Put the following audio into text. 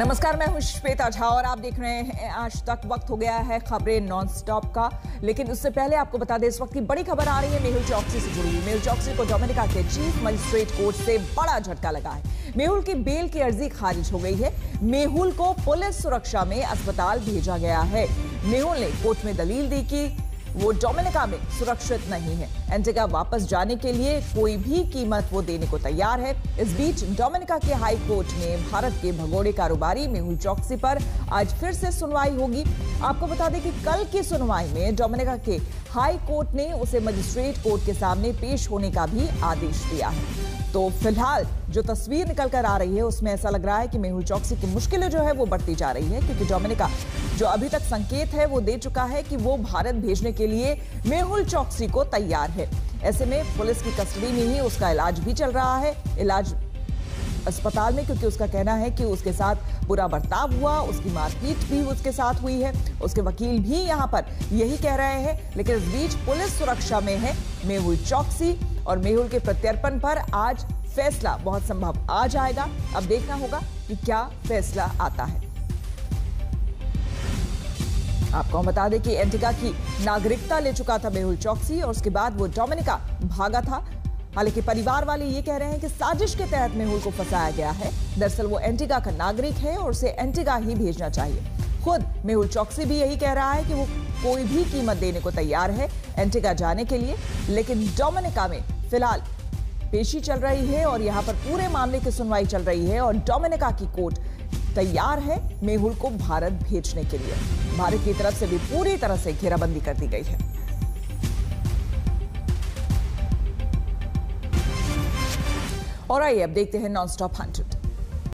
नमस्कार, मैं हूँ श्वेता झा और आप देख रहे हैं आज तक वक्त हो गया है खबरें नॉन स्टॉप का। लेकिन उससे पहले आपको बता दें, इस वक्त की बड़ी खबर आ रही है मेहुल चौकसी से जुड़ी मेहुल चौकसी को डोमिनिका के चीफ मजिस्ट्रेट कोर्ट से बड़ा झटका लगा है। मेहुल की बेल की अर्जी खारिज हो गई है। मेहुल को पुलिस सुरक्षा में अस्पताल भेजा गया है। मेहुल ने कोर्ट में दलील दी कि वो डोमिनिका में सुरक्षित नहीं है। एंटिगा वापस जाने के लिए कोई भी कीमत वो देने को तैयार है। इस बीच डोमिनिका के हाई कोर्ट में भारत के भगोड़े कारोबारी मेहुल चौकसी पर आज फिर से सुनवाई होगी। आपको बता दें कि कल की सुनवाई में डोमिनिका के हाई कोर्ट ने उसे मजिस्ट्रेट कोर्ट के सामने पेश होने का भी आदेश दिया है। तो फ़िलहाल जो तस्वीर निकल कर आ रही है, उसमें ऐसा लग रहा है कि मेहुल चौकसी की मुश्किलें जो है वो बढ़ती जा रही है, क्योंकि डोमिनिका जो अभी तक संकेत है, वो दे चुका है कि वो भारत भेजने के लिए मेहुल चौकसी को तैयार है। ऐसे में पुलिस की कस्टडी में ही उसका इलाज भी चल रहा है। इलाज अस्पताल में, क्योंकि उसका कहना है कि उसके साथ बुरा बर्ताव हुआ, उसकी मारपीट भी उसके साथ हुई है। उसके वकील भी यहाँ पर यही कह रहे हैं, लेकिन इस बीच पुलिस सुरक्षा में है, मेहुल चौकसी और मेहुल के प्रत्यर्पण पर आज फैसला बहुत संभव आ जाएगा। अब देखना होगा कि क्या फैसला आता है। आपको हम बता दें कि एंटिगा की नागरिकता ले चुका था मेहुल चौकसी और उसके बाद वो डोमिनिका भागा था। हालाँकि परिवार वाले ये कह रहे हैं कि साजिश के तहत मेहुल को फंसाया गया है। दरअसल वो एंटिगा का नागरिक है और उसे एंटिगा ही भेजना चाहिए। खुद मेहुल चौकसी भी यही कह रहा है कि वो कोई भी कीमत देने को तैयार है एंटिगा जाने के लिए। लेकिन डोमिनिका में फ़िलहाल पेशी चल रही है और यहाँ पर पूरे मामले की सुनवाई चल रही है और डोमिनिका की कोर्ट तैयार है मेहुल को भारत भेजने के लिए। भारत की तरफ़ से भी पूरी तरह से घेराबंदी कर दी गई है। और आइए अब देखते हैं नॉन स्टॉप हंड्रेड।